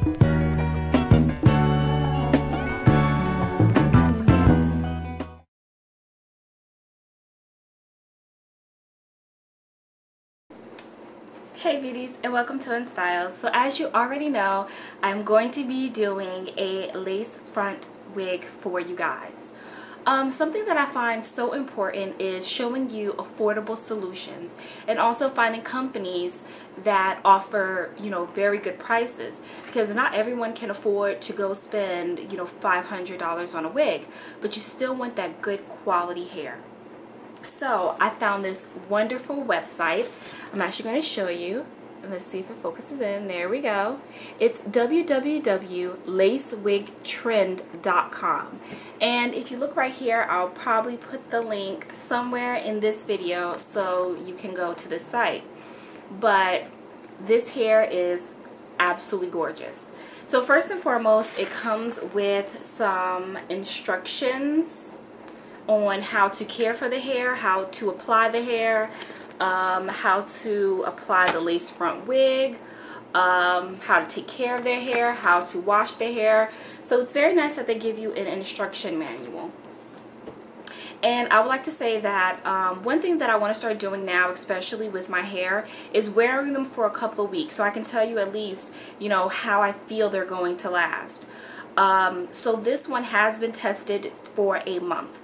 Hey beauties and welcome to InStyle. So as you already know, I'm going to be doing a lace front wig for you guys. Um, something that I find so important is showing you affordable solutions and also finding companies that offer, you know, very good prices because not everyone can afford to go spend, you know, $500 on a wig, but you still want that good quality hair. So I found this wonderful website. I'm actually going to show you. Let's see if it focuses in. There we go. It's www.lacewigtrend.com. And if you look right here, I'll probably put the link somewhere in this video so you can go to the site. But this hair is absolutely gorgeous. So first and foremost, it comes with some instructions on how to care for the hair, how to apply the hair, um, how to apply the lace front wig, um, how to take care of their hair, how to wash their hair. So it's very nice that they give you an instruction manual. And I would like to say that um, one thing that I want to start doing now, especially with my hair, is wearing them for a couple of weeks so I can tell you at least, you know, how I feel they're going to last. Um, so this one has been tested for a month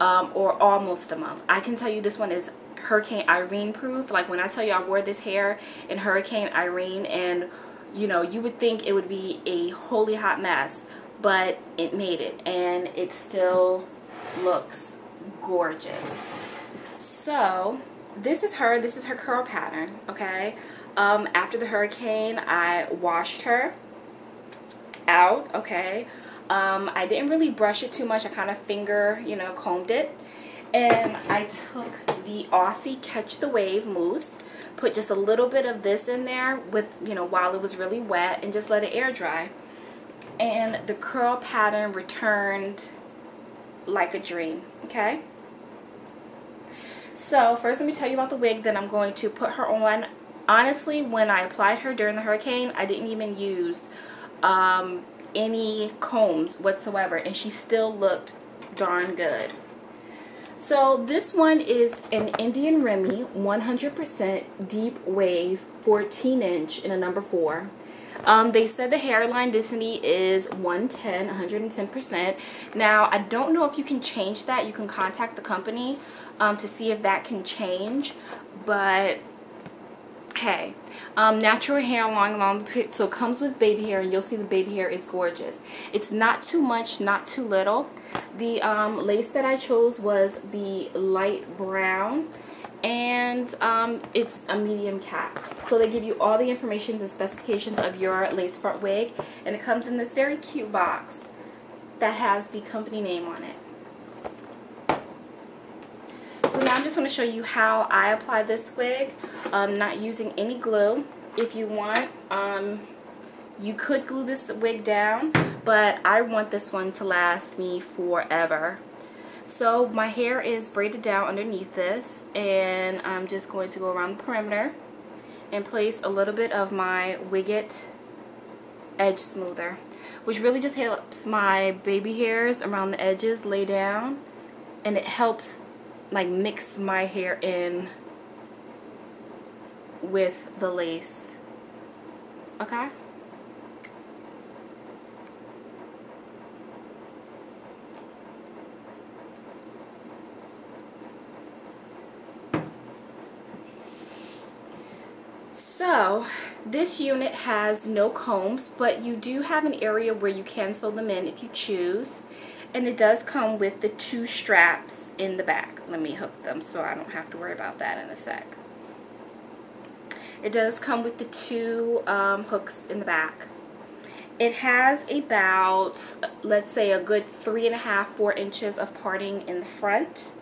um, or almost a month. I can tell you this one is Hurricane Irene proof. Like when I tell you I wore this hair in Hurricane Irene and you know, you would think it would be a holy hot mess, but it made it and it still looks gorgeous. So this is her, this is her curl pattern, okay? Um, after the hurricane, I washed her out, okay? Um, I didn't really brush it too much. I kind of finger, you know, combed it. And I took the Aussie Catch the Wave mousse, put just a little bit of this in there with, you know, while it was really wet and just let it air dry. And the curl pattern returned like a dream, okay? So first let me tell you about the wig that I'm going to put her on. Honestly, when I applied her during the hurricane, I didn't even use um, any combs whatsoever and she still looked darn good. So this one is an Indian Remy 100% deep wave 14 inch in a number 4. Um, they said the hairline density is 110, 110%. Now, I don't know if you can change that. You can contact the company um, to see if that can change. But hey um, natural hair along along the so it comes with baby hair and you'll see the baby hair is gorgeous. It's not too much not too little. The um, lace that I chose was the light brown and um, it's a medium cap. So they give you all the information and specifications of your lace front wig and it comes in this very cute box that has the company name on it so now I'm just going to show you how I apply this wig, um, not using any glue. If you want, um, you could glue this wig down, but I want this one to last me forever. So my hair is braided down underneath this, and I'm just going to go around the perimeter and place a little bit of my Wiget edge smoother, which really just helps my baby hairs around the edges lay down, and it helps like mix my hair in with the lace. Okay? So, this unit has no combs, but you do have an area where you can sew them in if you choose and it does come with the two straps in the back. Let me hook them so I don't have to worry about that in a sec. It does come with the two um, hooks in the back. It has about let's say a good three and a half four inches of parting in the front.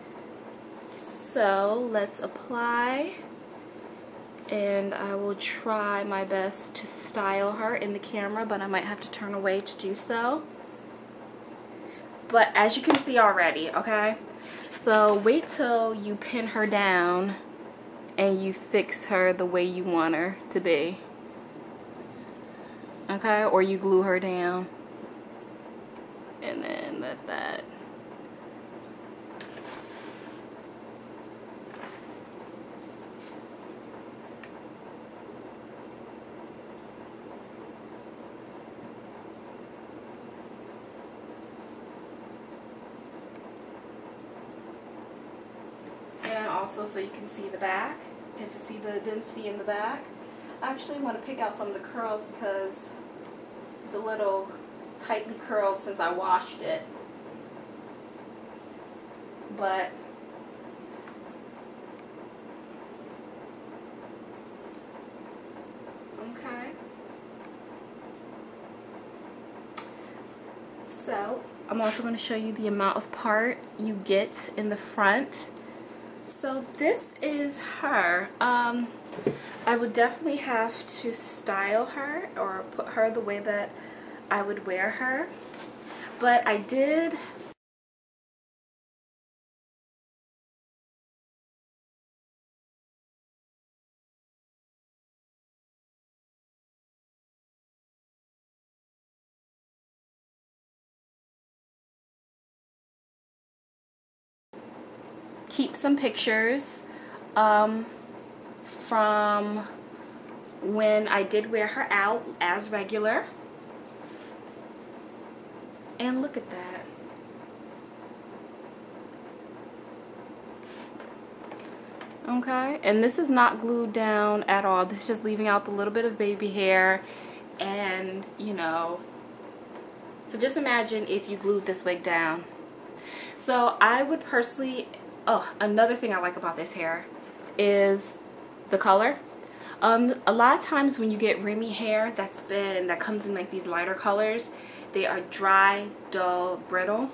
So let's apply. And I will try my best to style her in the camera but I might have to turn away to do so but as you can see already, okay? So wait till you pin her down and you fix her the way you want her to be. Okay, or you glue her down. And then let that and also so you can see the back and to see the density in the back. I actually want to pick out some of the curls because it's a little tightly curled since I washed it. But okay. So I'm also going to show you the amount of part you get in the front so this is her. Um, I would definitely have to style her or put her the way that I would wear her. But I did keep some pictures um, from when I did wear her out as regular. And look at that. Okay, and this is not glued down at all. This is just leaving out the little bit of baby hair and, you know, so just imagine if you glued this wig down. So I would personally oh, another thing I like about this hair is the color. Um, a lot of times when you get Remy hair that's been, that comes in like these lighter colors, they are dry, dull, brittle.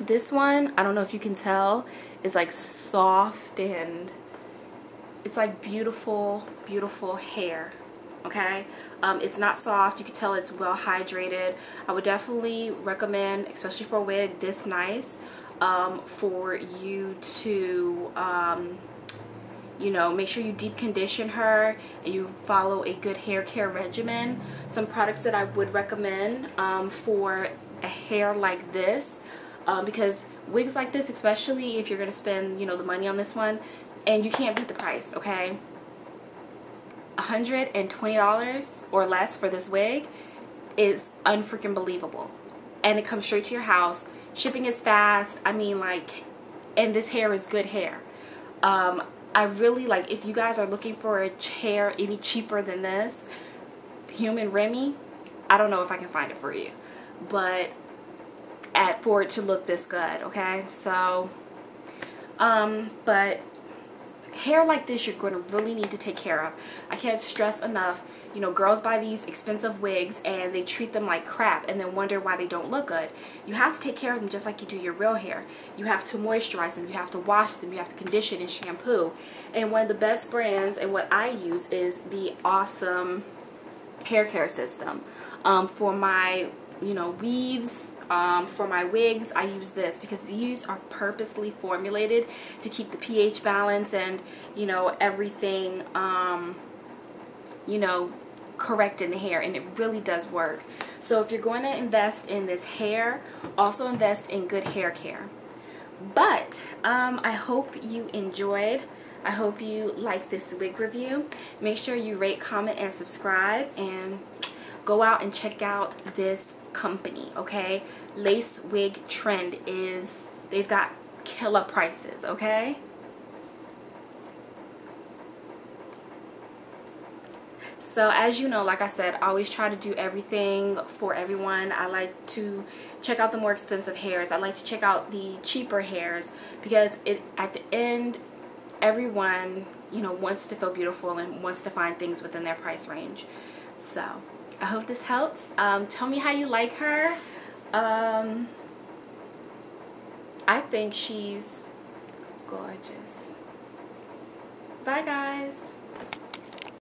This one, I don't know if you can tell, is like soft and it's like beautiful, beautiful hair. Okay, um, it's not soft. You can tell it's well hydrated. I would definitely recommend, especially for a wig this nice, um, for you to, um, you know, make sure you deep condition her and you follow a good hair care regimen. Some products that I would recommend um, for a hair like this um, because wigs like this, especially if you're going to spend, you know, the money on this one and you can't beat the price, okay? $120 or less for this wig is unfreaking believable. And it comes straight to your house Shipping is fast. I mean, like, and this hair is good hair. Um, I really like, if you guys are looking for a hair any cheaper than this, Human Remy, I don't know if I can find it for you. But at for it to look this good, okay? So, um, but hair like this you're going to really need to take care of. I can't stress enough, you know, girls buy these expensive wigs and they treat them like crap and then wonder why they don't look good. You have to take care of them just like you do your real hair. You have to moisturize them, you have to wash them, you have to condition and shampoo. And one of the best brands and what I use is the awesome hair care system um, for my you know weaves um, for my wigs I use this because these are purposely formulated to keep the pH balance and you know everything um, you know correct in the hair and it really does work. So if you're going to invest in this hair also invest in good hair care. But um, I hope you enjoyed I hope you like this wig review. Make sure you rate comment and subscribe and go out and check out this company okay? Lace wig trend is they've got killer prices okay? So as you know like I said I always try to do everything for everyone. I like to check out the more expensive hairs. I like to check out the cheaper hairs because it at the end everyone you know wants to feel beautiful and wants to find things within their price range. So I hope this helps. Um, tell me how you like her. Um, I think she's gorgeous. Bye guys.